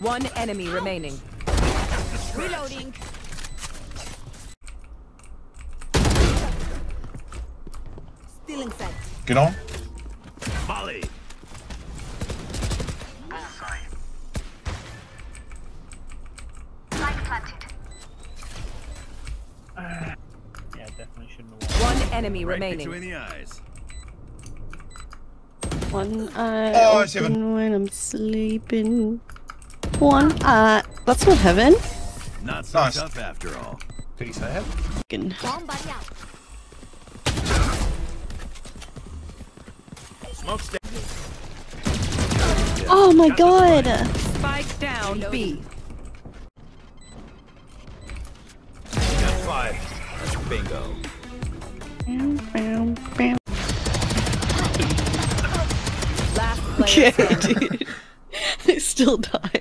One enemy remaining. Reloading. Stealing sight. Get on. Molly. Ah. Yeah, definitely shouldn't have. One enemy Right remaining. between the eyes. One eye Oh, open seven. when I'm sleeping. One uh, eye. That's not heaven. Not so Nice. tough after all. Did he say? Fucking- Bomb buddy out. Smoke stay. Oh my god. Spike down B. Got five. That's bingo. Bam, bam, bam. Last Okay, standing. dude. I still died.